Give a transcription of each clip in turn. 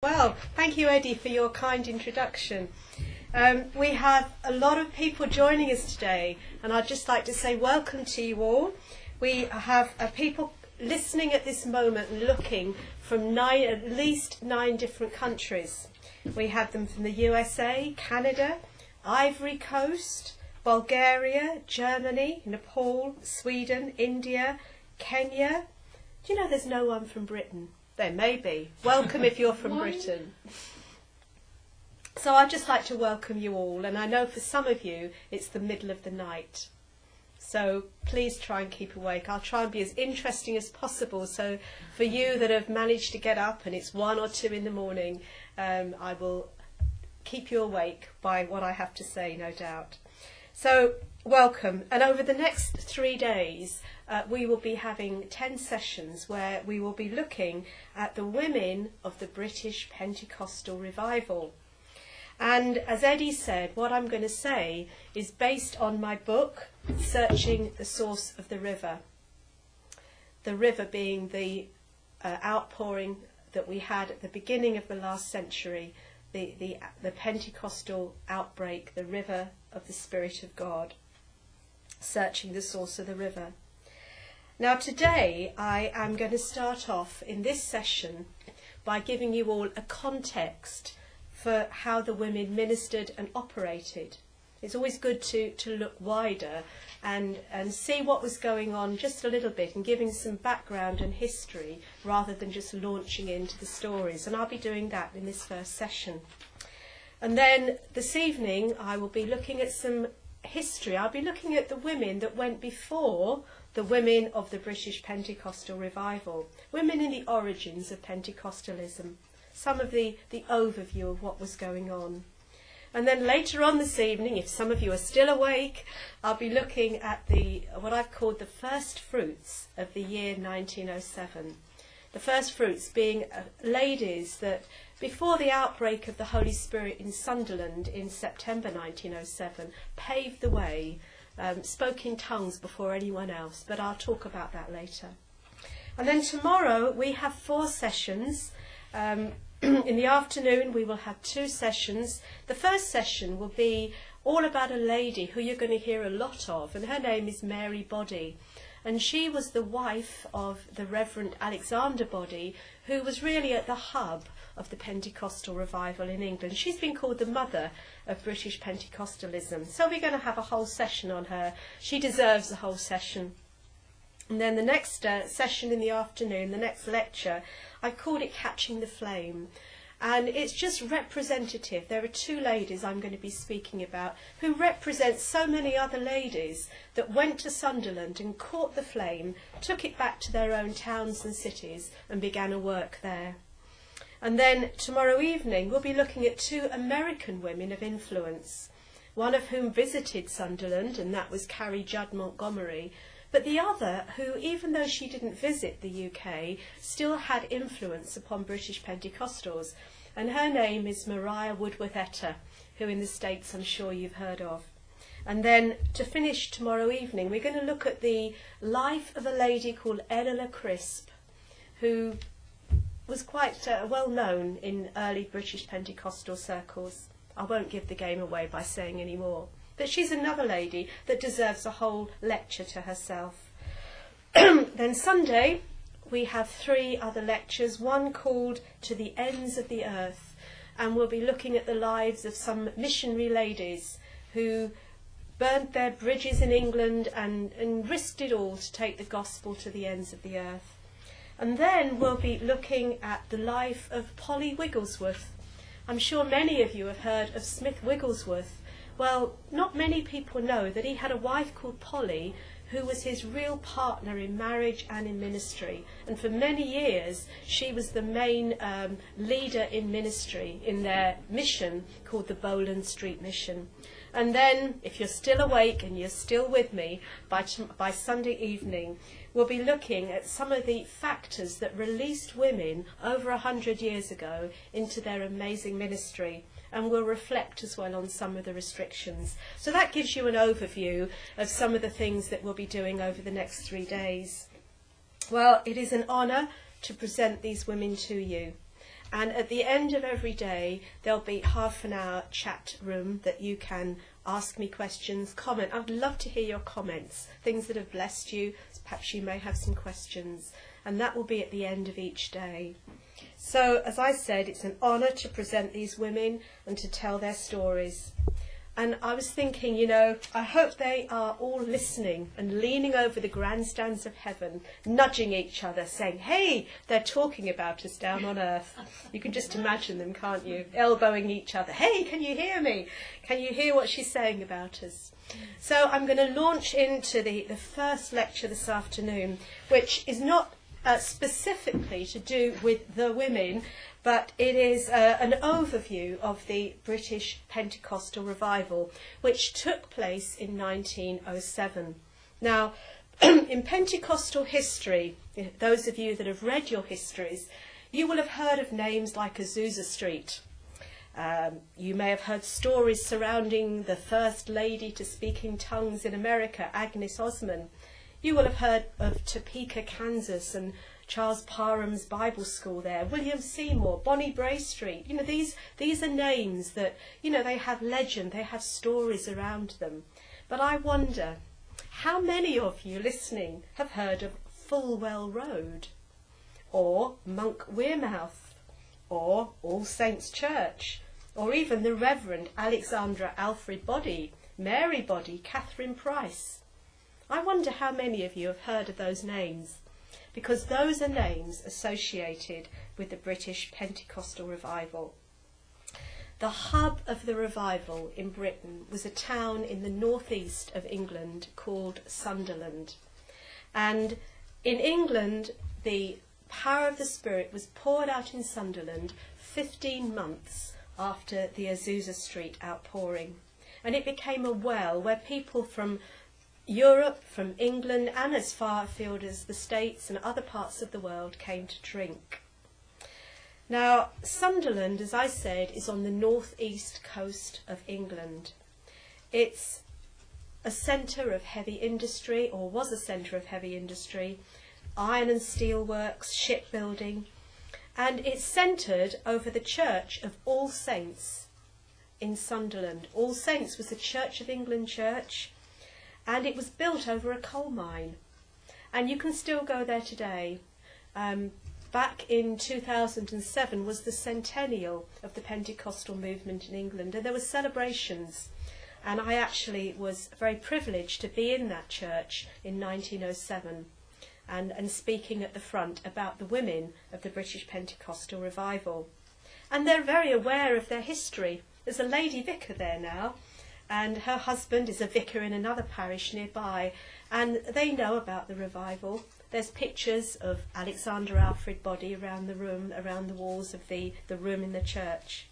Well, thank you, Eddie, for your kind introduction. Um, we have a lot of people joining us today, and I'd just like to say welcome to you all. We have uh, people listening at this moment and looking from nine, at least nine different countries. We have them from the USA, Canada, Ivory Coast, Bulgaria, Germany, Nepal, Sweden, India, Kenya. Do you know there's no one from Britain? There may be. Welcome if you're from Britain. So I'd just like to welcome you all, and I know for some of you it's the middle of the night. So please try and keep awake. I'll try and be as interesting as possible. So for you that have managed to get up and it's one or two in the morning, um, I will keep you awake by what I have to say, no doubt. So welcome. And over the next three days, uh, we will be having 10 sessions where we will be looking at the women of the British Pentecostal revival. And as Eddie said, what I'm going to say is based on my book, Searching the Source of the River. The river being the uh, outpouring that we had at the beginning of the last century, the, the, the Pentecostal outbreak, the river of the Spirit of God. Searching the source of the river. Now, today I am going to start off in this session by giving you all a context for how the women ministered and operated. It's always good to, to look wider and, and see what was going on just a little bit and giving some background and history rather than just launching into the stories. And I'll be doing that in this first session. And then this evening I will be looking at some history. I'll be looking at the women that went before the women of the British Pentecostal revival, women in the origins of Pentecostalism, some of the, the overview of what was going on. And then later on this evening, if some of you are still awake, I'll be looking at the what I've called the first fruits of the year 1907. The first fruits being uh, ladies that, before the outbreak of the Holy Spirit in Sunderland in September 1907, paved the way um, spoke in tongues before anyone else, but I'll talk about that later. And then tomorrow we have four sessions. Um, in the afternoon we will have two sessions. The first session will be all about a lady who you're going to hear a lot of, and her name is Mary Boddy. And she was the wife of the Reverend Alexander Boddy, who was really at the hub of the Pentecostal revival in England. She's been called the mother of British Pentecostalism. So we're going to have a whole session on her. She deserves a whole session. And then the next uh, session in the afternoon, the next lecture, I called it Catching the Flame. And it's just representative. There are two ladies I'm going to be speaking about who represent so many other ladies that went to Sunderland and caught the flame, took it back to their own towns and cities, and began a work there. And then tomorrow evening, we'll be looking at two American women of influence, one of whom visited Sunderland, and that was Carrie Judd Montgomery, but the other, who, even though she didn't visit the UK, still had influence upon British Pentecostals, and her name is Maria Woodworth Etter, who in the States I'm sure you've heard of. And then to finish tomorrow evening, we're going to look at the life of a lady called Eleanor Crisp, who was quite uh, well known in early British Pentecostal circles. I won't give the game away by saying any more. But she's another lady that deserves a whole lecture to herself. then Sunday, we have three other lectures, one called To the Ends of the Earth, and we'll be looking at the lives of some missionary ladies who burnt their bridges in England and, and risked it all to take the gospel to the ends of the earth. And then we'll be looking at the life of Polly Wigglesworth. I'm sure many of you have heard of Smith Wigglesworth. Well, not many people know that he had a wife called Polly who was his real partner in marriage and in ministry. And for many years, she was the main um, leader in ministry in their mission called the Bowland Street Mission. And then, if you're still awake and you're still with me, by, by Sunday evening, we'll be looking at some of the factors that released women over a hundred years ago into their amazing ministry and we'll reflect as well on some of the restrictions. So that gives you an overview of some of the things that we'll be doing over the next three days. Well, it is an honour to present these women to you. And at the end of every day, there'll be half an hour chat room that you can ask me questions, comment. I'd love to hear your comments, things that have blessed you. Perhaps you may have some questions. And that will be at the end of each day. So, as I said, it's an honour to present these women and to tell their stories. And I was thinking, you know, I hope they are all listening and leaning over the grandstands of heaven, nudging each other, saying, hey, they're talking about us down on earth. You can just imagine them, can't you? Elbowing each other. Hey, can you hear me? Can you hear what she's saying about us? So I'm going to launch into the, the first lecture this afternoon, which is not uh, specifically to do with the women, but it is uh, an overview of the British Pentecostal revival, which took place in 1907. Now, in Pentecostal history, those of you that have read your histories, you will have heard of names like Azusa Street. Um, you may have heard stories surrounding the first lady to speak in tongues in America, Agnes Ozman. You will have heard of Topeka, Kansas, and Charles Parham's Bible School there, William Seymour, Bonnie Street. You know, these, these are names that, you know, they have legend, they have stories around them. But I wonder, how many of you listening have heard of Fulwell Road? Or Monk Wearmouth? Or All Saints Church? Or even the Reverend Alexandra Alfred Boddy, Mary Boddy, Catherine Price? I wonder how many of you have heard of those names because those are names associated with the British Pentecostal revival. The hub of the revival in Britain was a town in the northeast of England called Sunderland. And in England, the power of the Spirit was poured out in Sunderland 15 months after the Azusa Street outpouring. And it became a well where people from Europe, from England, and as far afield as the States and other parts of the world came to drink. Now, Sunderland, as I said, is on the northeast coast of England. It's a centre of heavy industry, or was a centre of heavy industry, iron and steel works, shipbuilding, and it's centred over the Church of All Saints in Sunderland. All Saints was a Church of England church and it was built over a coal mine. And you can still go there today. Um, back in 2007 was the centennial of the Pentecostal movement in England, and there were celebrations. And I actually was very privileged to be in that church in 1907 and, and speaking at the front about the women of the British Pentecostal revival. And they're very aware of their history. There's a lady vicar there now, and her husband is a vicar in another parish nearby, and they know about the revival. There's pictures of Alexander Alfred Boddy around the room, around the walls of the, the room in the church.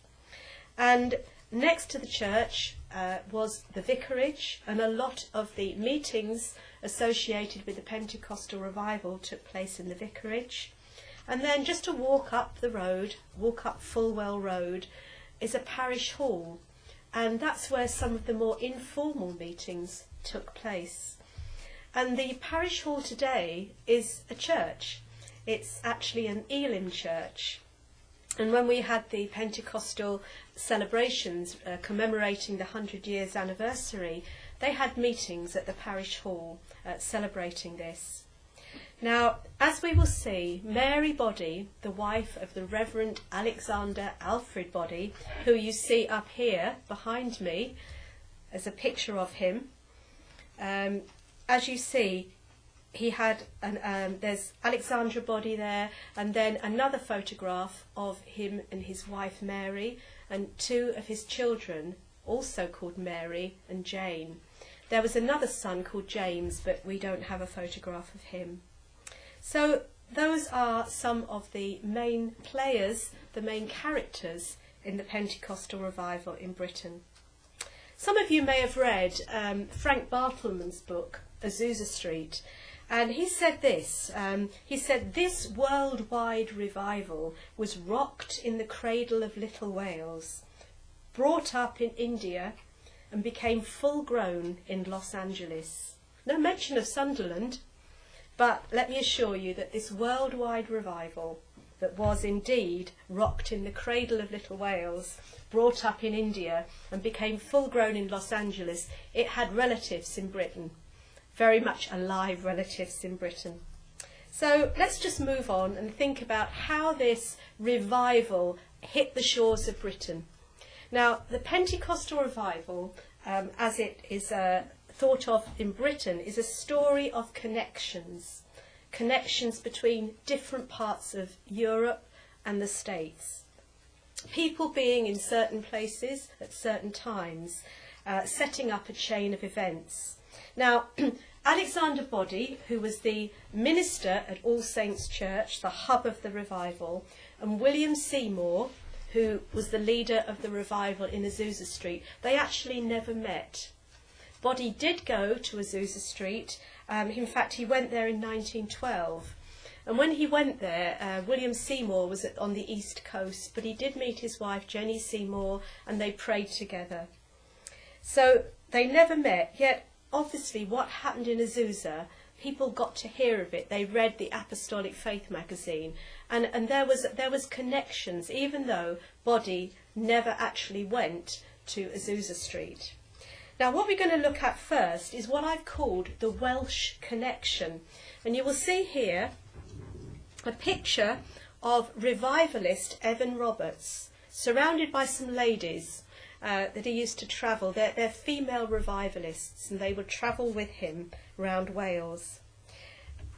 And next to the church uh, was the vicarage, and a lot of the meetings associated with the Pentecostal revival took place in the vicarage. And then just to walk up the road, walk up Fulwell Road, is a parish hall and that's where some of the more informal meetings took place. And the parish hall today is a church. It's actually an Elim church. And when we had the Pentecostal celebrations uh, commemorating the 100 years anniversary, they had meetings at the parish hall uh, celebrating this. Now, as we will see, Mary Boddy, the wife of the Reverend Alexander Alfred Boddy, who you see up here behind me, as a picture of him, um, as you see, he had an, um, there's Alexandra Boddy there, and then another photograph of him and his wife Mary, and two of his children, also called Mary and Jane. There was another son called James, but we don't have a photograph of him. So those are some of the main players, the main characters in the Pentecostal revival in Britain. Some of you may have read um, Frank Bartleman's book, Azusa Street, and he said this. Um, he said, This worldwide revival was rocked in the cradle of Little Wales, brought up in India, and became full grown in Los Angeles. No mention of Sunderland, but let me assure you that this worldwide revival that was indeed rocked in the cradle of little Wales, brought up in India, and became full grown in Los Angeles, it had relatives in Britain, very much alive relatives in Britain. So let's just move on and think about how this revival hit the shores of Britain. Now, the Pentecostal revival, um, as it is uh, thought of in Britain, is a story of connections connections between different parts of Europe and the States. People being in certain places at certain times, uh, setting up a chain of events. Now, Alexander Boddy, who was the minister at All Saints Church, the hub of the revival, and William Seymour, who was the leader of the revival in Azusa Street, they actually never met. Boddy did go to Azusa Street um, in fact, he went there in 1912. And when he went there, uh, William Seymour was at, on the east coast, but he did meet his wife, Jenny Seymour, and they prayed together. So they never met, yet obviously what happened in Azusa, people got to hear of it. They read the Apostolic Faith magazine, and, and there, was, there was connections, even though Boddy never actually went to Azusa Street. Now, what we're going to look at first is what I've called the Welsh connection. And you will see here a picture of revivalist Evan Roberts, surrounded by some ladies uh, that he used to travel. They're, they're female revivalists, and they would travel with him round Wales.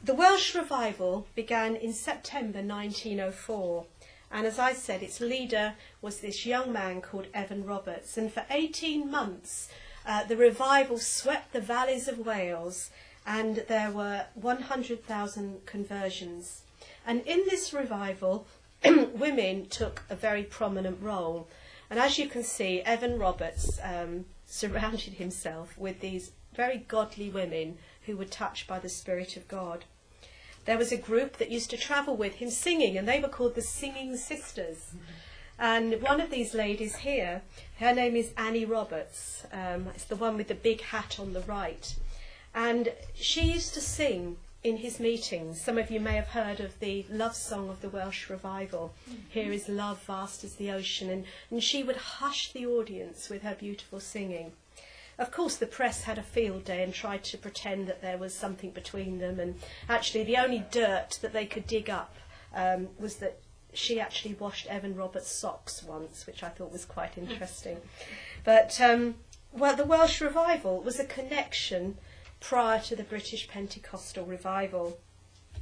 The Welsh revival began in September 1904. And as I said, its leader was this young man called Evan Roberts. And for 18 months, uh, the revival swept the valleys of Wales and there were 100,000 conversions. And in this revival, women took a very prominent role. And as you can see, Evan Roberts um, surrounded himself with these very godly women who were touched by the Spirit of God. There was a group that used to travel with him singing, and they were called the Singing Sisters. And one of these ladies here, her name is Annie Roberts. Um, it's the one with the big hat on the right. And she used to sing in his meetings. Some of you may have heard of the love song of the Welsh revival. Mm-hmm. Here is love vast as the ocean. And, and she would hush the audience with her beautiful singing. Of course, the press had a field day and tried to pretend that there was something between them. And actually, the only dirt that they could dig up um, was that she actually washed Evan Roberts' socks once, which I thought was quite interesting. But um, well, the Welsh revival was a connection prior to the British Pentecostal revival.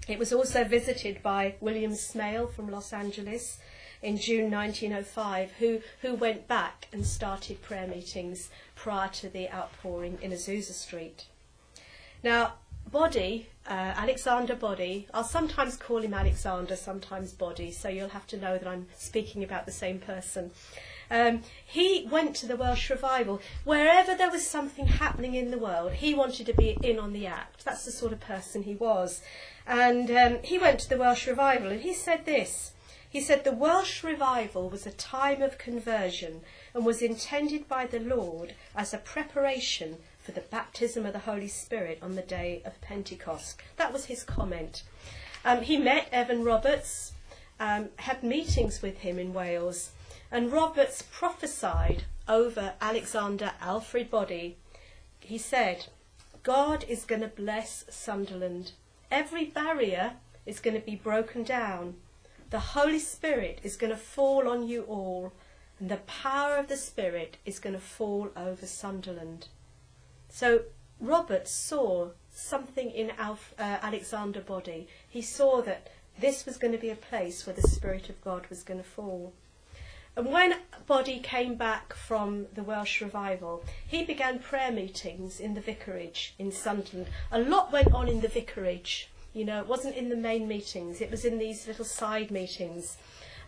It was also visited by William Smale from Los Angeles in June 1905, who, who went back and started prayer meetings prior to the outpouring in Azusa Street. Now, Boddy, uh, Alexander Boddy, I'll sometimes call him Alexander, sometimes Boddy, so you'll have to know that I'm speaking about the same person. Um, he went to the Welsh revival. Wherever there was something happening in the world, he wanted to be in on the act. That's the sort of person he was. And um, he went to the Welsh revival and he said this. He said the Welsh revival was a time of conversion and was intended by the Lord as a preparation for the baptism of the Holy Spirit on the day of Pentecost. That was his comment. Um, he met Evan Roberts, um, had meetings with him in Wales, and Roberts prophesied over Alexander Alfred Boddy. He said, God is going to bless Sunderland. Every barrier is going to be broken down. The Holy Spirit is going to fall on you all, and the power of the Spirit is going to fall over Sunderland. So Robert saw something in Alf, uh, Alexander Boddy. He saw that this was going to be a place where the Spirit of God was going to fall. And when Boddy came back from the Welsh revival, he began prayer meetings in the vicarage in Sunderland. A lot went on in the vicarage. You know, it wasn't in the main meetings, it was in these little side meetings.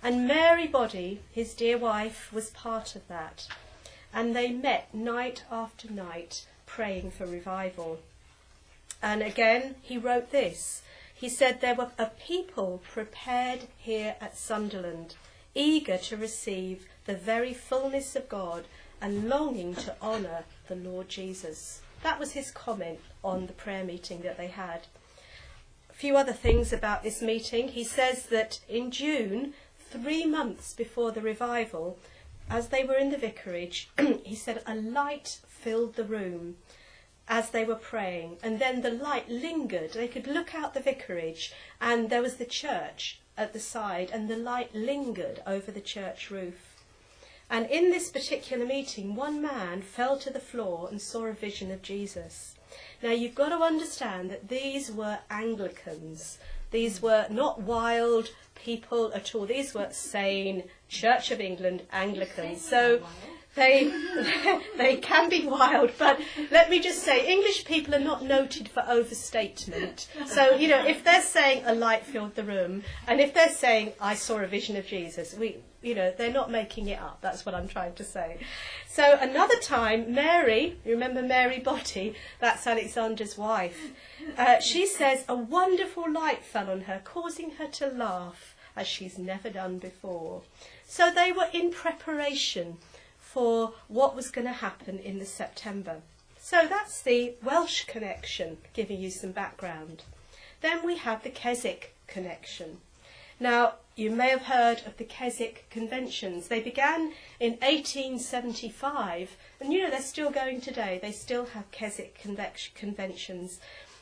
And Mary Boddy, his dear wife, was part of that. And they met night after night praying for revival. And again, he wrote this. He said, There were a people prepared here at Sunderland, eager to receive the very fullness of God and longing to honour the Lord Jesus. That was his comment on the prayer meeting that they had. A few other things about this meeting. He says that in June, three months before the revival, as they were in the vicarage, he said a light filled the room as they were praying, and then the light lingered. They could look out the vicarage, and there was the church at the side, and the light lingered over the church roof. And in this particular meeting, one man fell to the floor and saw a vision of Jesus. Now, you've got to understand that these were Anglicans. These were not wild people at all. These were sane Church of England Anglicans. So they they can be wild, but let me just say, English people are not noted for overstatement. So you know, if they're saying a light filled the room, and if they're saying I saw a vision of Jesus, we you know they're not making it up. That's what I'm trying to say. So another time, Mary, you remember Mary Boddy? That's Alexander's wife. Uh, she says a wonderful light fell on her, causing her to laugh as she's never done before. So they were in preparation for what was going to happen in the September. So that's the Welsh connection, giving you some background. Then we have the Keswick connection. Now, you may have heard of the Keswick Conventions. They began in 1875, and you know they're still going today. They still have Keswick conventions.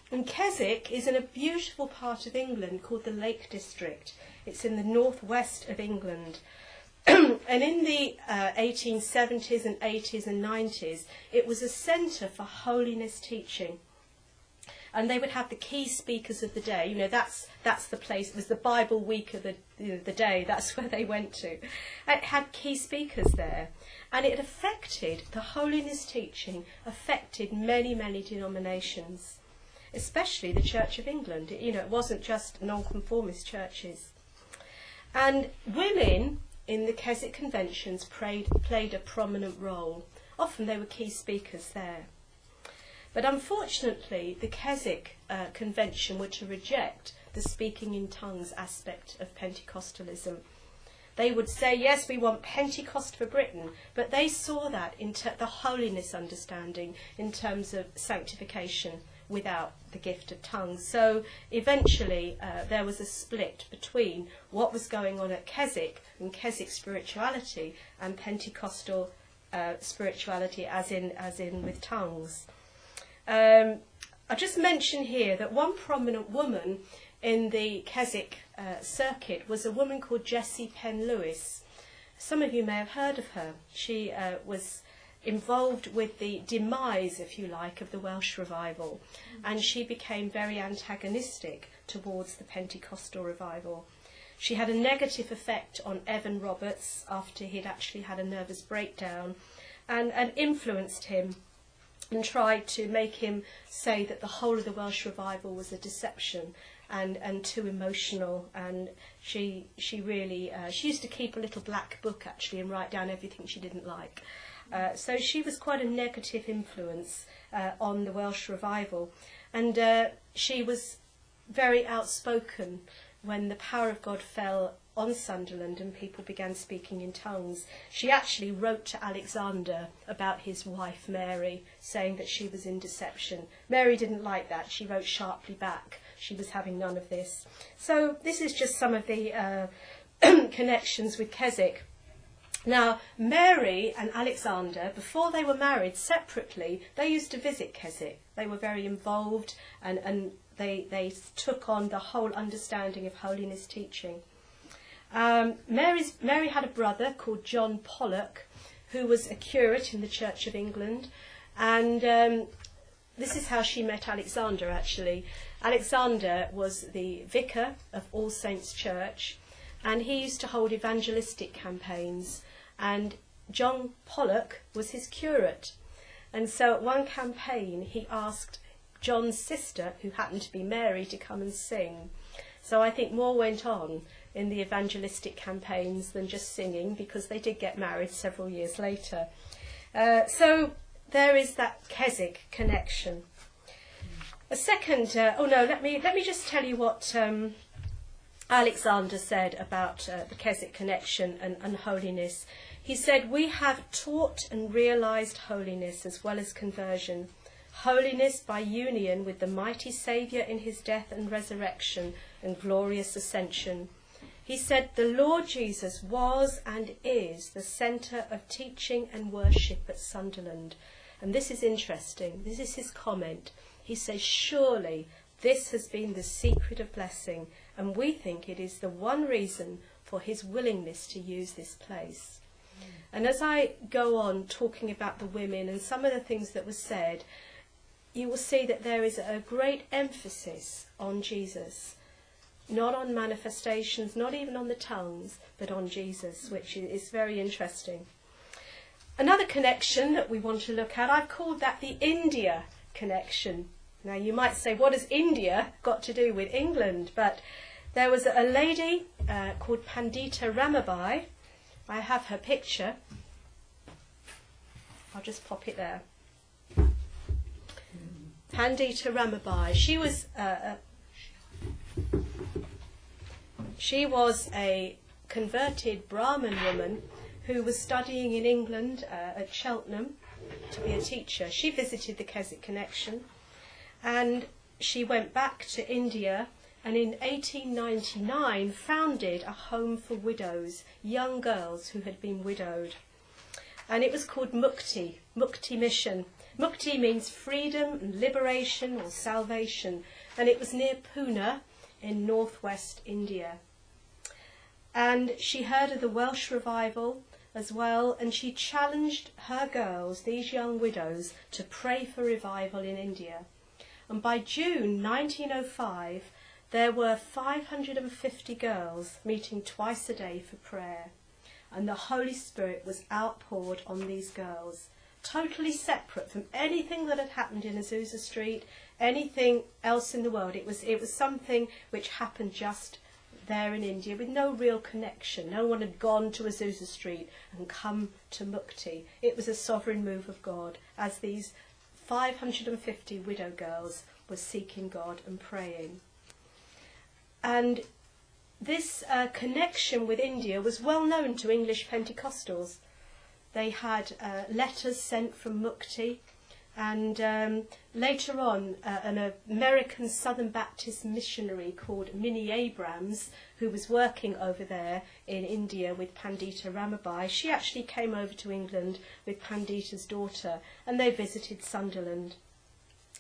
And Keswick is in a beautiful part of England called the Lake District. It's in the northwest of England. and in the uh, 1870s and 80s and 90s, it was a centre for holiness teaching. And they would have the key speakers of the day. You know, that's, that's the place, it was the Bible week of the, you know, the day, that's where they went to. It had key speakers there. And it affected, the holiness teaching affected many, many denominations, especially the Church of England. You know, it wasn't just nonconformist churches. And women in the Keswick conventions played, played a prominent role. Often they were key speakers there. But unfortunately, the Keswick uh, convention were to reject the speaking in tongues aspect of Pentecostalism. They would say, yes, we want Pentecost for Britain, but they saw that in the holiness understanding in terms of sanctification without the gift of tongues. So eventually uh, there was a split between what was going on at Keswick and Keswick spirituality and Pentecostal uh, spirituality, as in as in with tongues. Um, I just mention here that one prominent woman in the Keswick uh, circuit was a woman called Jessie Penn Lewis. Some of you may have heard of her. She uh, was involved with the demise, if you like, of the Welsh revival, and she became very antagonistic towards the Pentecostal revival. She had a negative effect on Evan Roberts after he'd actually had a nervous breakdown and, and influenced him and tried to make him say that the whole of the Welsh revival was a deception and, and too emotional. And she, she really, uh, she used to keep a little black book actually and write down everything she didn't like. Uh, so she was quite a negative influence uh, on the Welsh revival. And uh, she was very outspoken when the power of God fell on Sunderland and people began speaking in tongues. She actually wrote to Alexander about his wife Mary, saying that she was in deception. Mary didn't like that. She wrote sharply back. She was having none of this. So this is just some of the uh, connections with Keswick. Now, Mary and Alexander, before they were married separately, they used to visit Keswick. They were very involved and, and they, they took on the whole understanding of holiness teaching. Um, Mary's, Mary had a brother called John Pollock, who was a curate in the Church of England, and um, this is how she met Alexander actually. Alexander was the vicar of All Saints Church, and he used to hold evangelistic campaigns and John Pollock was his curate. And so at one campaign, he asked John's sister, who happened to be Mary, to come and sing. So I think more went on in the evangelistic campaigns than just singing, because they did get married several years later. Uh, so there is that Keswick connection. A second, uh, oh no, let me let me just tell you what um, Alexander said about uh, the Keswick connection and, and holiness. He said, We have taught and realized holiness as well as conversion. holiness by union with the mighty Saviour in his death and resurrection and glorious ascension. He said, The Lord Jesus was and is the centre of teaching and worship at Sunderland. And this is interesting. This is his comment. He says, Surely this has been the secret of blessing, and we think it is the one reason for his willingness to use this place. And as I go on talking about the women and some of the things that were said, you will see that there is a great emphasis on Jesus. Not on manifestations, not even on the tongues, but on Jesus, which is very interesting. Another connection that we want to look at, I've called that the India connection. Now, you might say, what has India got to do with England? But there was a lady uh, called Pandita Ramabai. I have her picture. I'll just pop it there. Pandita Ramabai. She was uh, a, she was a converted Brahmin woman who was studying in England uh, at Cheltenham to be a teacher. She visited the Keswick Connection and she went back to India and in 1899 founded a home for widows, young girls who had been widowed. And it was called Mukti, Mukti Mission. Mukti means freedom, and liberation, or salvation, and it was near Pune in northwest India. And she heard of the Welsh revival as well, and she challenged her girls, these young widows, to pray for revival in India. And by June 1905, there were 550 girls meeting twice a day for prayer, and the Holy Spirit was outpoured on these girls totally separate from anything that had happened in Azusa Street, anything else in the world. It was, it was something which happened just there in India with no real connection. No one had gone to Azusa Street and come to Mukti. It was a sovereign move of God as these 550 widow girls were seeking God and praying. And this uh, connection with India was well known to English Pentecostals. They had uh, letters sent from Mukti, and um, later on, uh, an American Southern Baptist missionary called Minnie Abrams, who was working over there in India with Pandita Ramabai, she actually came over to England with Pandita's daughter, and they visited Sunderland.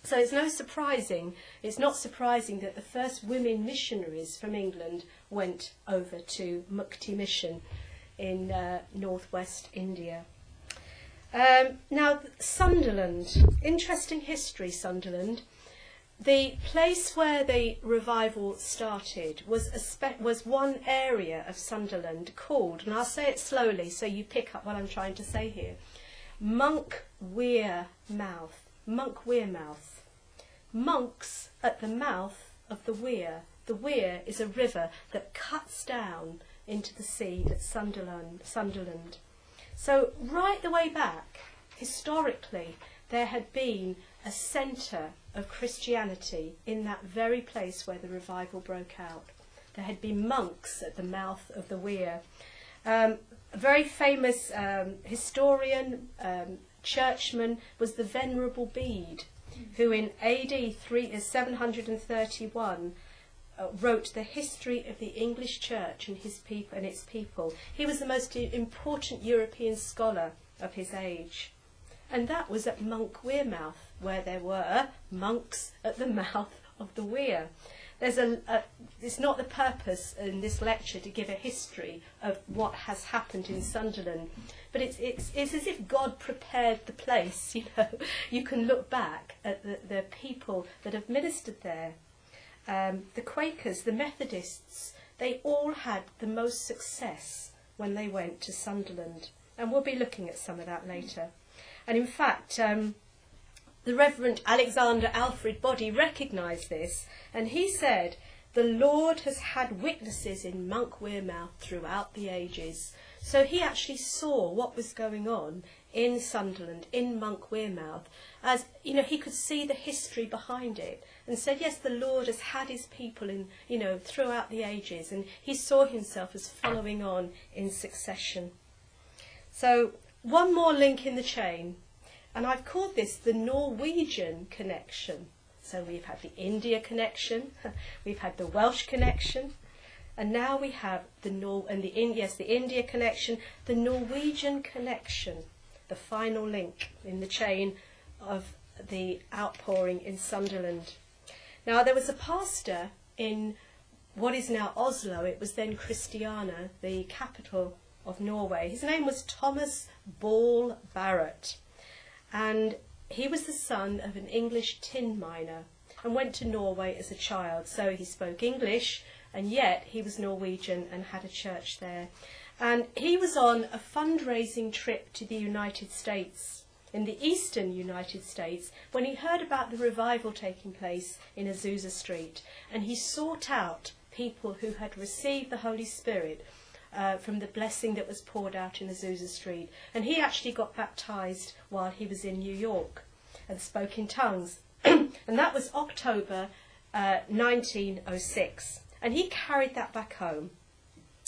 So it's no surprising, it's not surprising that the first women missionaries from England went over to Mukti Mission in uh, northwest India. Um, now, Sunderland, interesting history, Sunderland. The place where the revival started was, was one area of Sunderland called, and I'll say it slowly so you pick up what I'm trying to say here, Monk Wear Mouth. Monk Wear Mouth. Monks at the mouth of the Wear. The Wear is a river that cuts down into the sea at Sunderland. Sunderland. So, right the way back, historically, there had been a centre of Christianity in that very place where the revival broke out. There had been monks at the mouth of the Wear. Um, a very famous um, historian, um, churchman, was the Venerable Bede, who in AD 3, 731 uh, wrote the history of the English church and his people and its people. He was the most important European scholar of his age. And that was at Monk Wearmouth, where there were monks at the mouth of the Wear. There's a, a, it's not the purpose in this lecture to give a history of what has happened in Sunderland, but it's, it's, it's as if God prepared the place. You know, you can look back at the, the people that have ministered there um, the Quakers, the Methodists, they all had the most success when they went to Sunderland. And we'll be looking at some of that later. And in fact, um, the Reverend Alexander Alfred Boddy recognised this, and he said, The Lord has had witnesses in Monk Wearmouth throughout the ages. So he actually saw what was going on in Sunderland, in Monk Wearmouth, as you know, he could see the history behind it and said, Yes, the Lord has had his people in, you know, throughout the ages, and he saw himself as following on in succession. So, one more link in the chain. And I've called this the Norwegian connection. So we've had the India connection, we've had the Welsh connection, and now we have the Nor and the in, yes, the India connection, the Norwegian connection, the final link in the chain of the outpouring in Sunderland. Now there was a pastor in what is now Oslo. It was then Christiania, the capital of Norway. His name was Thomas Ball Barrett, and he was the son of an English tin miner and went to Norway as a child. So he spoke English, and yet he was Norwegian and had a church there. And he was on a fundraising trip to the United States, in the eastern United States, when he heard about the revival taking place in Azusa Street. And he sought out people who had received the Holy Spirit uh, from the blessing that was poured out in Azusa Street. And he actually got baptized while he was in New York and spoke in tongues. and that was October uh, 1906. And he carried that back home.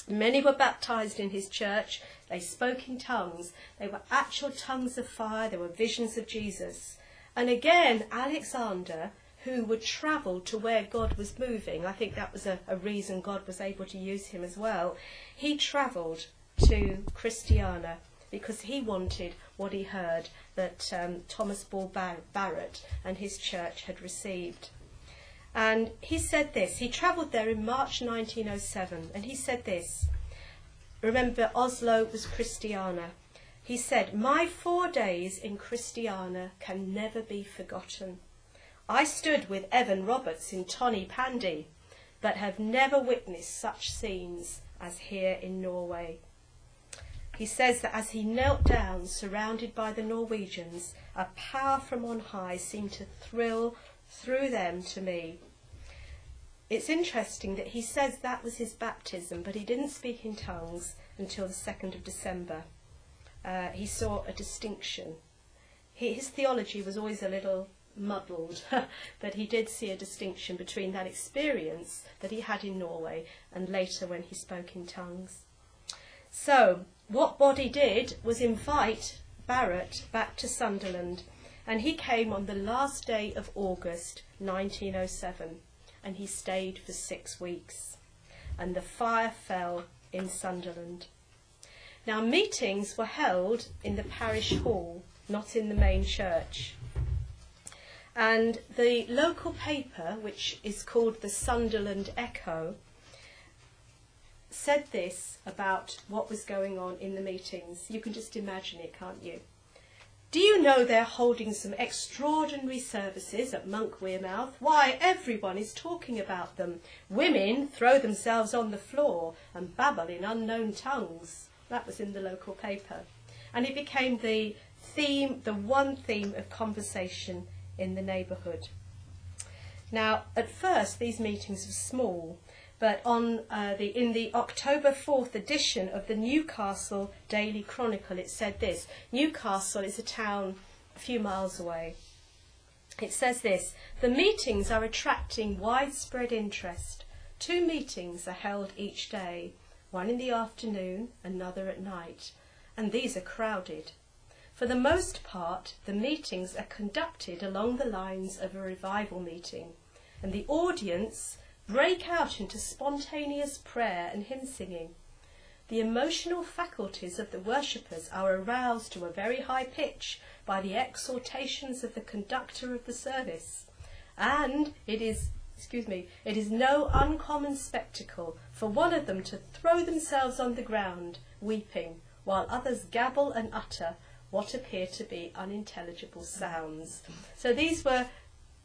Many were baptized in his church. They spoke in tongues. They were actual tongues of fire. They were visions of Jesus. And again, Alexander, who would travel to where God was moving, I think that was a, a reason God was able to use him as well. He travelled to Christiana because he wanted what he heard that um, Thomas Ball Barrett and his church had received. And he said this. He travelled there in March 1907, and he said this. Remember, Oslo was Christiana. He said, My four days in Christiana can never be forgotten. I stood with Evan Roberts in Tonypandy, but have never witnessed such scenes as here in Norway. He says that as he knelt down, surrounded by the Norwegians, a power from on high seemed to thrill through them to me. It's interesting that he says that was his baptism, but he didn't speak in tongues until the 2nd of December. Uh, he saw a distinction. He, his theology was always a little muddled, but he did see a distinction between that experience that he had in Norway and later when he spoke in tongues. So, what Boddy did was invite Barrett back to Sunderland, and he came on the last day of August 1907, and he stayed for six weeks. And the fire fell in Sunderland. Now, meetings were held in the parish hall, not in the main church. And the local paper, which is called the Sunderland Echo, said this about what was going on in the meetings. You can just imagine it, can't you? Do you know they're holding some extraordinary services at Monk Wearmouth? Why, everyone is talking about them. Women throw themselves on the floor and babble in unknown tongues. That was in the local paper. And it became the theme, the one theme of conversation in the neighbourhood. Now, at first, these meetings were small, but on uh, the in the October 4th edition of the Newcastle Daily Chronicle, it said this: Newcastle is a town a few miles away. It says this: the meetings are attracting widespread interest. Two meetings are held each day, one in the afternoon, another at night, and these are crowded. For the most part, the meetings are conducted along the lines of a revival meeting, and the audience break out into spontaneous prayer and hymn singing. The emotional faculties of the worshippers are aroused to a very high pitch by the exhortations of the conductor of the service. And it is, excuse me, it is no uncommon spectacle for one of them to throw themselves on the ground, weeping, while others gabble and utter what appear to be unintelligible sounds. So these were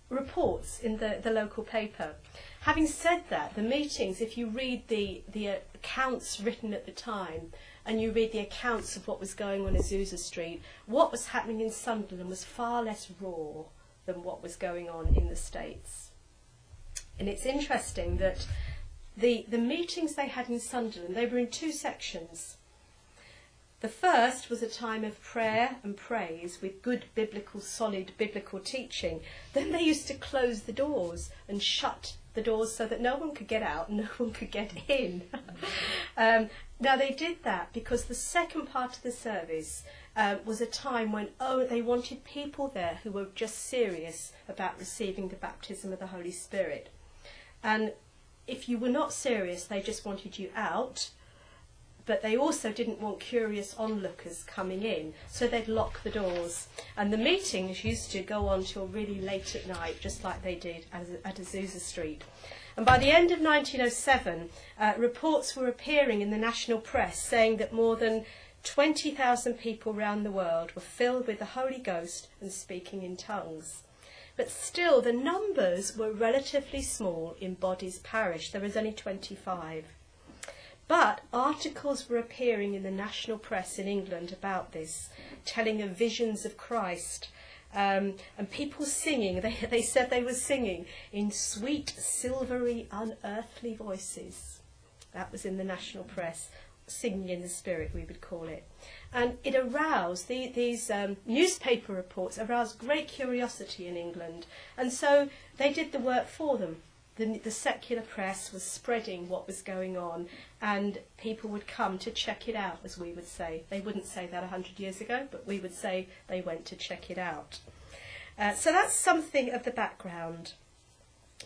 reports in the, the local paper. Having said that, the meetings, if you read the, the accounts written at the time, and you read the accounts of what was going on in Azusa Street, what was happening in Sunderland was far less raw than what was going on in the States. And it's interesting that the, the meetings they had in Sunderland, they were in two sections. The first was a time of prayer and praise with good biblical, solid biblical teaching. Then they used to close the doors and shut the doors so that no one could get out and no one could get in. um, now they did that because the second part of the service um, was a time when oh they wanted people there who were just serious about receiving the baptism of the Holy Spirit, and if you were not serious, they just wanted you out. But they also didn't want curious onlookers coming in, so they'd lock the doors. And the meetings used to go on till really late at night, just like they did at Azusa Street. And by the end of 1907, uh, reports were appearing in the national press saying that more than 20,000 people around the world were filled with the Holy Ghost and speaking in tongues. But still, the numbers were relatively small in Boddy's Parish. There was only 25. But articles were appearing in the national press in England about this, telling of visions of Christ. Um, and people singing, they, they said they were singing in sweet, silvery, unearthly voices. That was in the national press singing in the spirit, we would call it. And it aroused, the, these um, newspaper reports aroused great curiosity in England. And so they did the work for them. The, the secular press was spreading what was going on, and people would come to check it out, as we would say. They wouldn't say that 100 years ago, but we would say they went to check it out. Uh, so that's something of the background.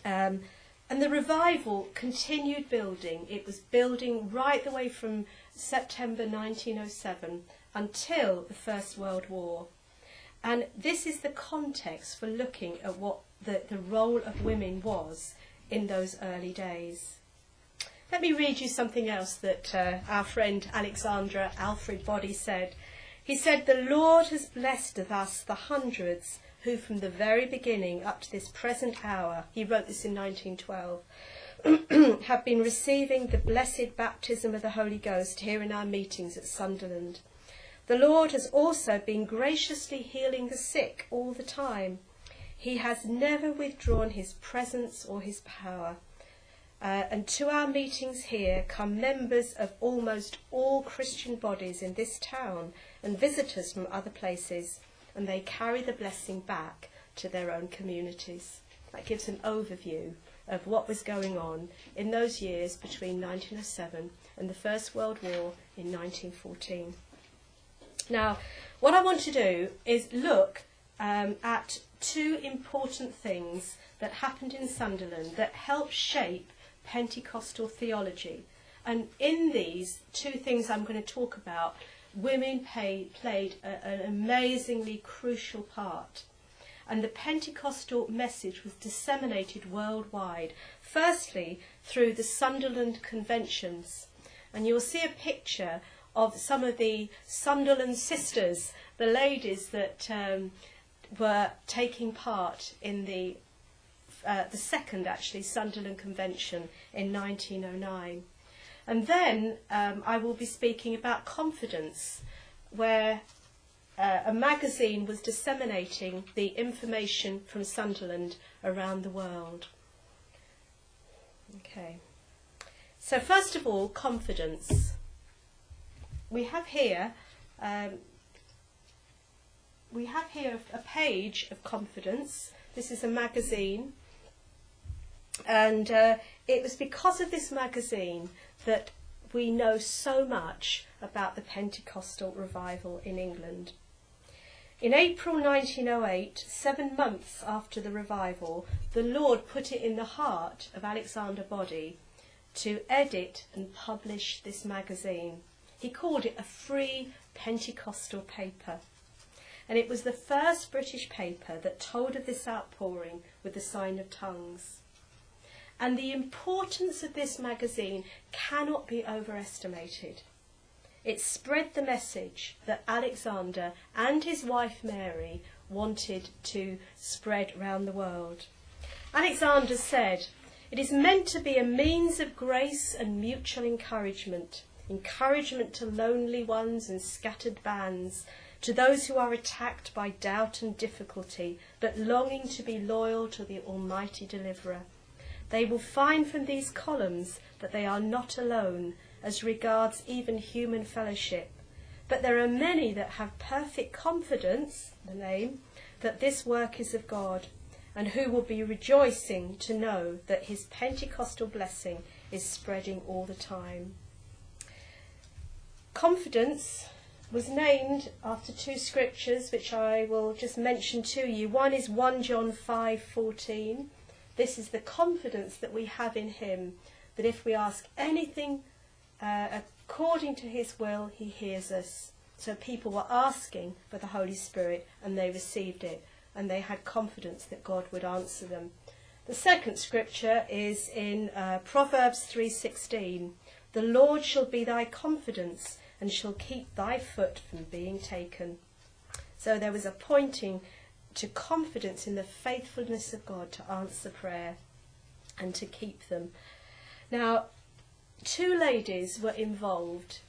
Um, and the revival continued building. It was building right the way from September 1907 until the First World War. And this is the context for looking at what the, the role of women was in those early days. Let me read you something else that uh, our friend Alexander Alfred Boddy said. He said, The Lord has blessed us the hundreds who from the very beginning up to this present hour, he wrote this in 1912, have been receiving the blessed baptism of the Holy Ghost here in our meetings at Sunderland. The Lord has also been graciously healing the sick all the time. He has never withdrawn his presence or his power. Uh, and to our meetings here come members of almost all Christian bodies in this town and visitors from other places and they carry the blessing back to their own communities. That gives an overview of what was going on in those years between 1907 and the First World War in 1914. Now, what I want to do is look um, at two important things that happened in Sunderland that helped shape Pentecostal theology. And in these two things I'm going to talk about, women pay, played a, an amazingly crucial part. And the Pentecostal message was disseminated worldwide, firstly through the Sunderland conventions. And you'll see a picture of some of the Sunderland sisters, the ladies that um, were taking part in the, uh, the second, actually, Sunderland Convention in 1909. And then um, I will be speaking about confidence, where uh, a magazine was disseminating the information from Sunderland around the world. Okay. So first of all, confidence. We have here um, we have here a page of confidence. This is a magazine, and uh, it was because of this magazine that we know so much about the Pentecostal revival in England. In April 1908, seven months after the revival, the Lord put it in the heart of Alexander Boddy to edit and publish this magazine. He called it a free Pentecostal paper. And it was the first British paper that told of this outpouring with the sign of tongues. And the importance of this magazine cannot be overestimated. It spread the message that Alexander and his wife Mary wanted to spread round the world. Alexander said, It is meant to be a means of grace and mutual encouragement, encouragement to lonely ones and scattered bands, to those who are attacked by doubt and difficulty, but longing to be loyal to the Almighty Deliverer. They will find from these columns that they are not alone as regards even human fellowship, but there are many that have perfect confidence, the name, that this work is of God, and who will be rejoicing to know that his Pentecostal blessing is spreading all the time. Confidence was named after two scriptures which I will just mention to you. One is 1 John 5:14. This is the confidence that we have in him that if we ask anything uh, according to his will, he hears us. So people were asking for the Holy Spirit and they received it and they had confidence that God would answer them. The second scripture is in uh, Proverbs 3:16. The Lord shall be thy confidence and shall keep thy foot from being taken. So there was a pointing to confidence in the faithfulness of God to answer prayer and to keep them. Now, two ladies were involved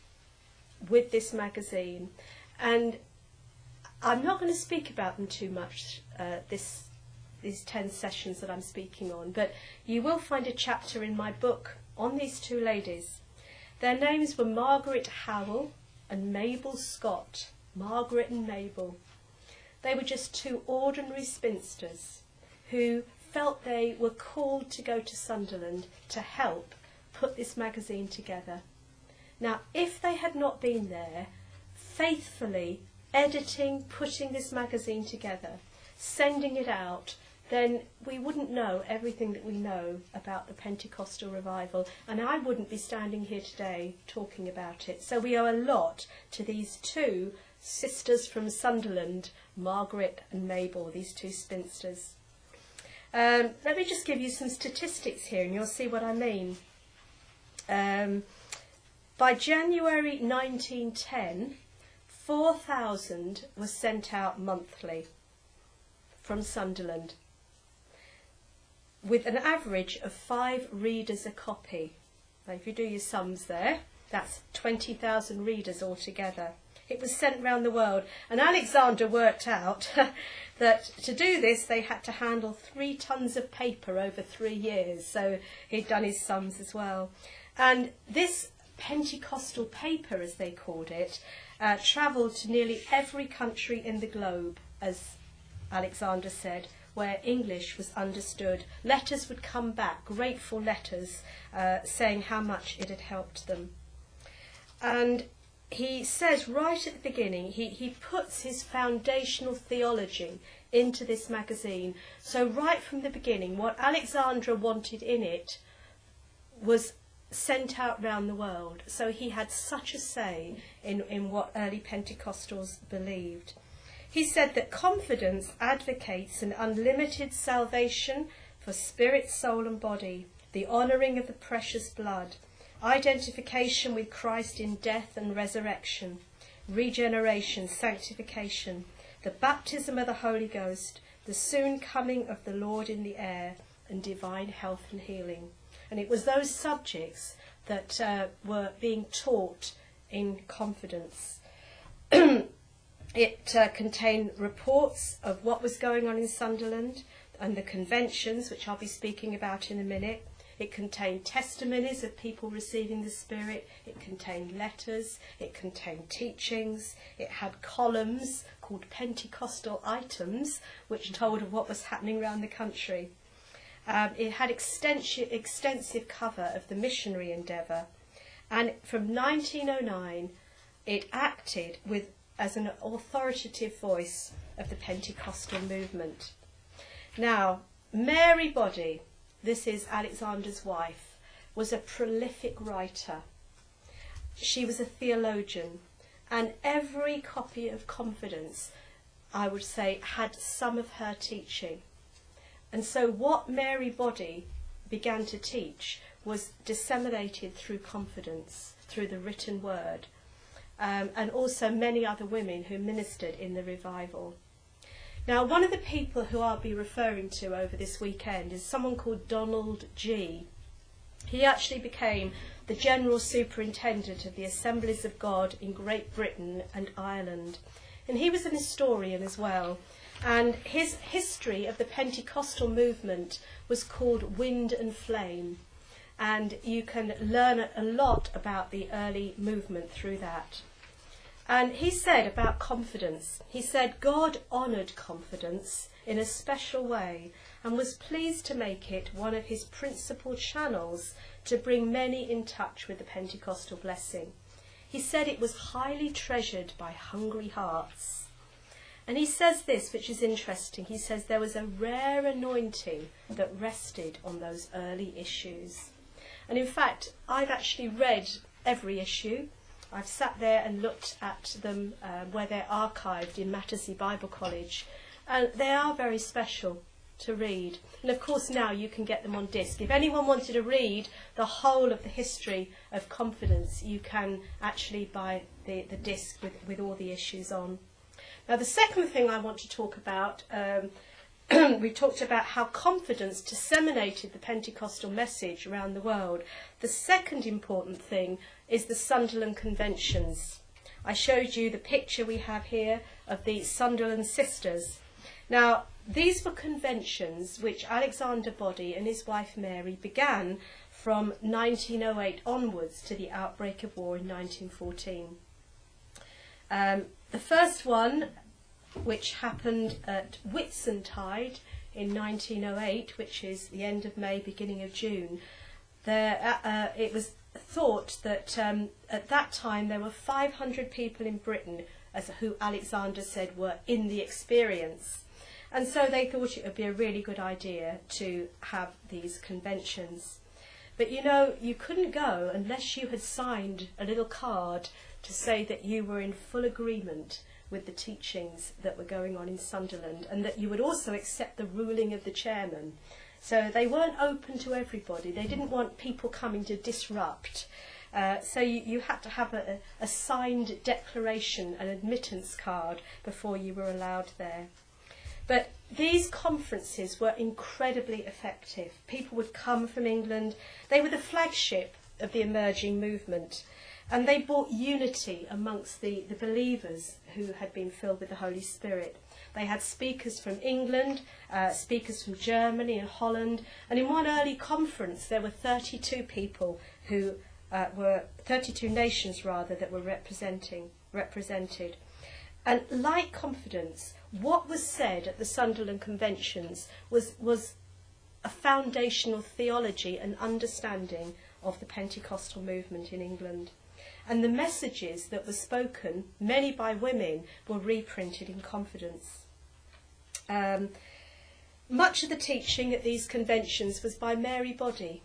with this magazine, and I'm not going to speak about them too much uh, this these 10 sessions that I'm speaking on, but you will find a chapter in my book on these two ladies. Their names were Margaret Howell and Mabel Scott. Margaret and Mabel. They were just two ordinary spinsters who felt they were called to go to Sunderland to help put this magazine together. Now, if they had not been there, faithfully editing, putting this magazine together, sending it out, then we wouldn't know everything that we know about the Pentecostal revival, and I wouldn't be standing here today talking about it. So we owe a lot to these two sisters from Sunderland, Margaret and Mabel, these two spinsters. Um, let me just give you some statistics here, and you'll see what I mean. Um, by January 1910, 4,000 were sent out monthly from Sunderland with an average of five readers a copy. Now, if you do your sums there, that's 20,000 readers altogether. It was sent round the world, and Alexander worked out that to do this they had to handle three tons of paper over three years, so he'd done his sums as well. And this Pentecostal paper, as they called it, uh, travelled to nearly every country in the globe, as Alexander said, where English was understood. Letters would come back, grateful letters, uh, saying how much it had helped them. And he says right at the beginning, he, he puts his foundational theology into this magazine. So, right from the beginning, what Alexander wanted in it was sent out round the world. So he had such a say in, in what early Pentecostals believed. He said that confidence advocates an unlimited salvation for spirit, soul, and body, the honouring of the precious blood, identification with Christ in death and resurrection, regeneration, sanctification, the baptism of the Holy Ghost, the soon coming of the Lord in the air, and divine health and healing. And it was those subjects that uh, were being taught in confidence. it uh, contained reports of what was going on in Sunderland and the conventions, which I'll be speaking about in a minute. It contained testimonies of people receiving the Spirit. It contained letters. It contained teachings. It had columns called Pentecostal items, which told of what was happening around the country. Um, it had extensive, extensive cover of the missionary endeavour, and from 1909 it acted with as an authoritative voice of the Pentecostal movement. Now, Mary Boddy, this is Alexander's wife, was a prolific writer. She was a theologian, and every copy of Confidence, I would say, had some of her teaching. And so what Mary Boddy began to teach was disseminated through confidence, through the written word, um, and also many other women who ministered in the revival. Now, one of the people who I'll be referring to over this weekend is someone called Donald Gee. He actually became the General Superintendent of the Assemblies of God in Great Britain and Ireland. And he was an historian as well. And his history of the Pentecostal movement was called Wind and Flame. And you can learn a lot about the early movement through that. And he said about confidence, he said God honoured confidence in a special way and was pleased to make it one of his principal channels to bring many in touch with the Pentecostal blessing. He said it was highly treasured by hungry hearts. And he says this, which is interesting. He says there was a rare anointing that rested on those early issues. And in fact, I've actually read every issue. I've sat there and looked at them uh, where they're archived in Mattersey Bible College. And they are very special to read. And of course, now you can get them on disc. If anyone wanted to read the whole of the history of confidence, you can actually buy the, the disc with, with all the issues on. Now, the second thing I want to talk about, um, we talked about how confidence disseminated the Pentecostal message around the world. The second important thing is the Sunderland Conventions. I showed you the picture we have here of the Sunderland sisters. Now, these were conventions which Alexander Boddy and his wife Mary began from 1908 onwards to the outbreak of war in 1914. Um, the first one, which happened at Whitsuntide in 1908, which is the end of May, beginning of June, there, uh, uh, it was thought that um, at that time there were 500 people in Britain, as who Alexander said were in the experience. And so they thought it would be a really good idea to have these conventions. But you know, you couldn't go unless you had signed a little card to say that you were in full agreement with the teachings that were going on in Sunderland and that you would also accept the ruling of the chairman. So they weren't open to everybody. They didn't want people coming to disrupt. Uh, so you, you had to have a, a signed declaration, an admittance card before you were allowed there. But these conferences were incredibly effective. People would come from England. They were the flagship of the emerging movement. And they brought unity amongst the, the believers who had been filled with the Holy Spirit. They had speakers from England, uh, speakers from Germany and Holland, and in one early conference there were 32 people who uh, were 32 nations rather that were representing represented. And like confidence, what was said at the Sunderland Conventions was, was a foundational theology and understanding of the Pentecostal movement in England. And the messages that were spoken, many by women, were reprinted in confidence. Um, much of the teaching at these conventions was by Mary Boddy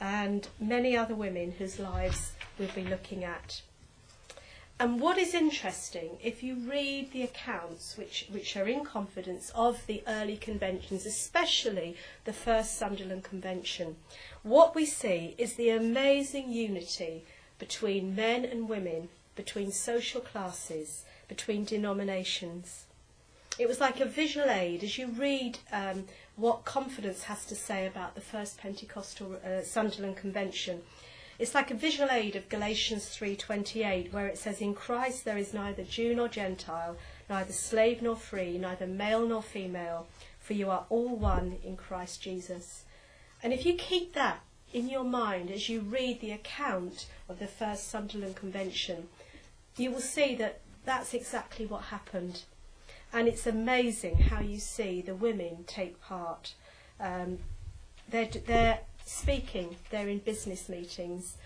and many other women whose lives we'll be looking at. And what is interesting, if you read the accounts which, which are in confidence of the early conventions, especially the first Sunderland Convention, what we see is the amazing unity between men and women, between social classes, between denominations. It was like a visual aid as you read um, what confidence has to say about the first Pentecostal uh, Sunderland Convention. It's like a visual aid of Galatians 3:28 where it says in Christ there is neither Jew nor Gentile, neither slave nor free, neither male nor female, for you are all one in Christ Jesus. And if you keep that in your mind as you read the account of the first Sunderland Convention, you will see that that's exactly what happened. And it's amazing how you see the women take part. Um, they're, they're speaking, they're in business meetings,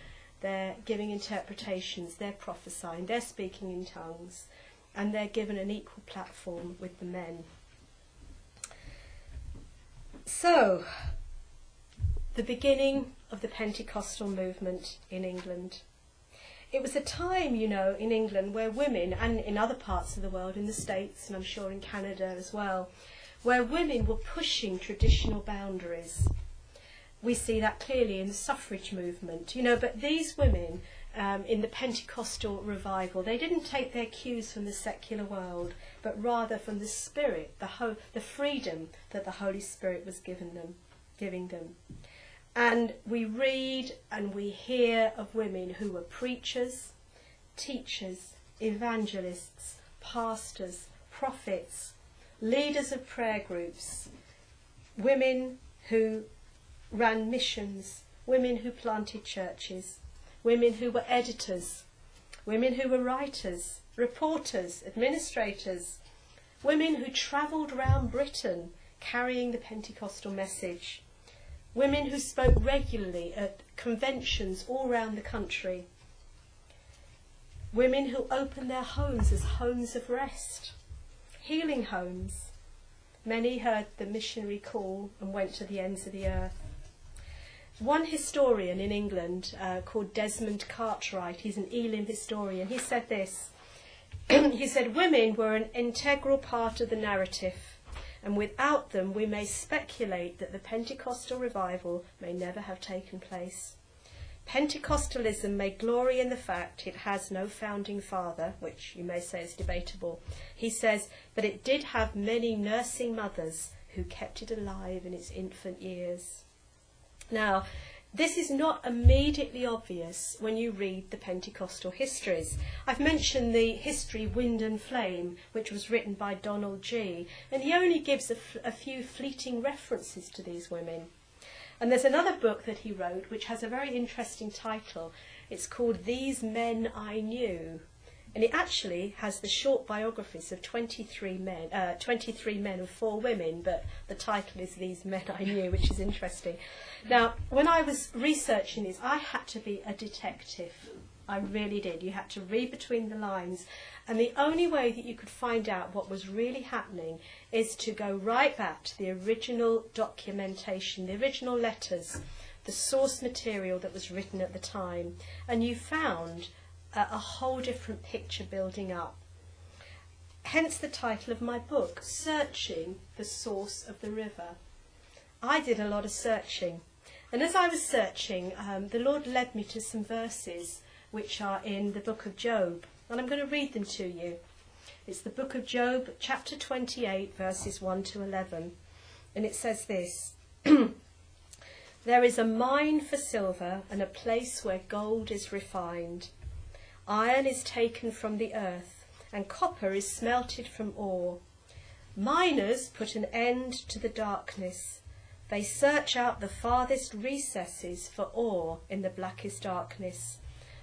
they're giving interpretations, they're prophesying, they're speaking in tongues, and they're given an equal platform with the men. So, the beginning of the Pentecostal movement in England. It was a time, you know, in England where women, and in other parts of the world, in the States, and I'm sure in Canada as well, where women were pushing traditional boundaries we see that clearly in the suffrage movement. You know, but these women um, in the Pentecostal revival, they didn't take their cues from the secular world, but rather from the Spirit, the the freedom that the Holy Spirit was given them, giving them. And we read and we hear of women who were preachers, teachers, evangelists, pastors, prophets, leaders of prayer groups, women who ran missions, women who planted churches, women who were editors, women who were writers, reporters, administrators, women who travelled round Britain carrying the Pentecostal message, women who spoke regularly at conventions all round the country, women who opened their homes as homes of rest, healing homes. Many heard the missionary call and went to the ends of the earth. One historian in England uh, called Desmond Cartwright, he's an Elim historian, he said this. he said, Women were an integral part of the narrative, and without them we may speculate that the Pentecostal revival may never have taken place. Pentecostalism may glory in the fact it has no founding father, which you may say is debatable. He says, but it did have many nursing mothers who kept it alive in its infant years. Now, This is not immediately obvious when you read the Pentecostal histories. I've mentioned the history Wind and Flame, which was written by Donald G, and he only gives a, a few fleeting references to these women. And there's another book that he wrote which has a very interesting title. It's called These Men I Knew, And it actually has the short biographies of 23 men, uh, 23 men and four women, but the title is These Men I Knew, which is interesting. Now, when I was researching this, I had to be a detective. I really did. You had to read between the lines. And the only way that you could find out what was really happening is to go right back to the original documentation, the original letters, the source material that was written at the time. And you found a, a whole different picture building up. Hence the title of my book, Searching the Source of the River. I did a lot of searching. And as I was searching, um, the Lord led me to some verses which are in the book of Job. And I'm going to read them to you. It's the book of Job, chapter 28, verses 1 to 11. And it says this There is a mine for silver and a place where gold is refined. Iron is taken from the earth, and copper is smelted from ore. Miners put an end to the darkness. They search out the farthest recesses for ore in the blackest darkness.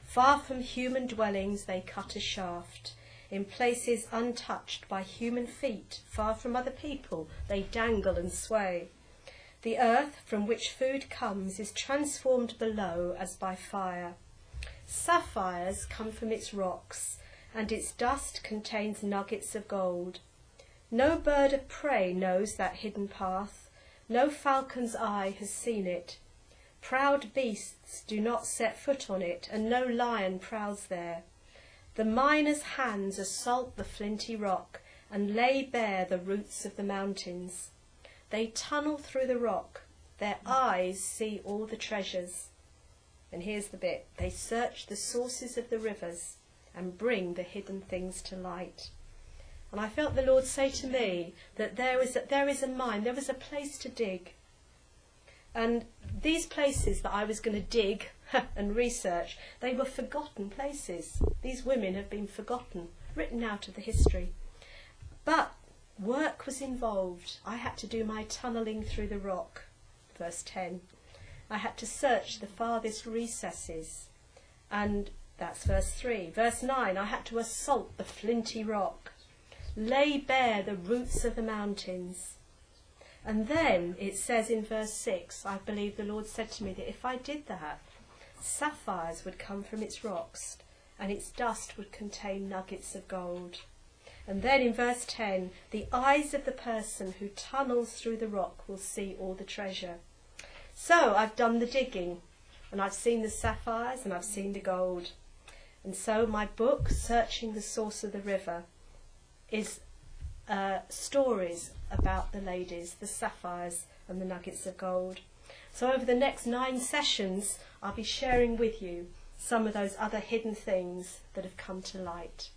Far from human dwellings they cut a shaft. In places untouched by human feet, far from other people, they dangle and sway. The earth from which food comes is transformed below as by fire. Sapphires come from its rocks, and its dust contains nuggets of gold. No bird of prey knows that hidden path, no falcon's eye has seen it. Proud beasts do not set foot on it, and no lion prowls there. The miner's hands assault the flinty rock and lay bare the roots of the mountains. They tunnel through the rock, their eyes see all the treasures. And here's the bit they search the sources of the rivers and bring the hidden things to light. And I felt the Lord say to me that there is a, there is a mine, there was a place to dig. And these places that I was going to dig and research, they were forgotten places. These women have been forgotten, written out of the history. But work was involved. I had to do my tunnelling through the rock. Verse 10. I had to search the farthest recesses. And that's verse 3. Verse 9, I had to assault the flinty rock, lay bare the roots of the mountains. And then it says in verse 6, I believe the Lord said to me that if I did that, sapphires would come from its rocks, and its dust would contain nuggets of gold. And then in verse 10, the eyes of the person who tunnels through the rock will see all the treasure. So I've done the digging, and I've seen the sapphires, and I've seen the gold. And so my book, Searching the Source of the River, is uh, stories about the ladies, the sapphires, and the nuggets of gold. So over the next nine sessions, I'll be sharing with you some of those other hidden things that have come to light.